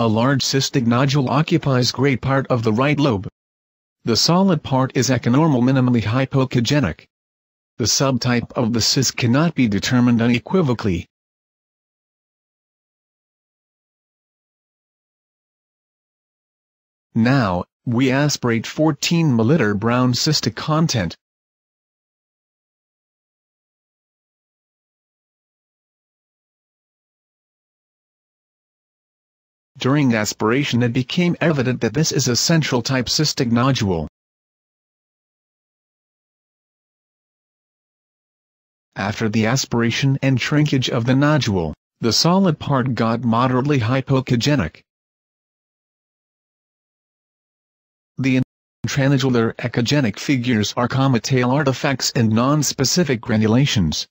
A large cystic nodule occupies great part of the right lobe. The solid part is echonormal minimally hypoechogenic. The subtype of the cyst cannot be determined unequivocally. Now, we aspirate 14 ml brown cystic content. During aspiration it became evident that this is a central type cystic nodule. After the aspiration and shrinkage of the nodule, the solid part got moderately hypoechogenic. The intranodular echogenic figures are comet tail artifacts and non-specific granulations.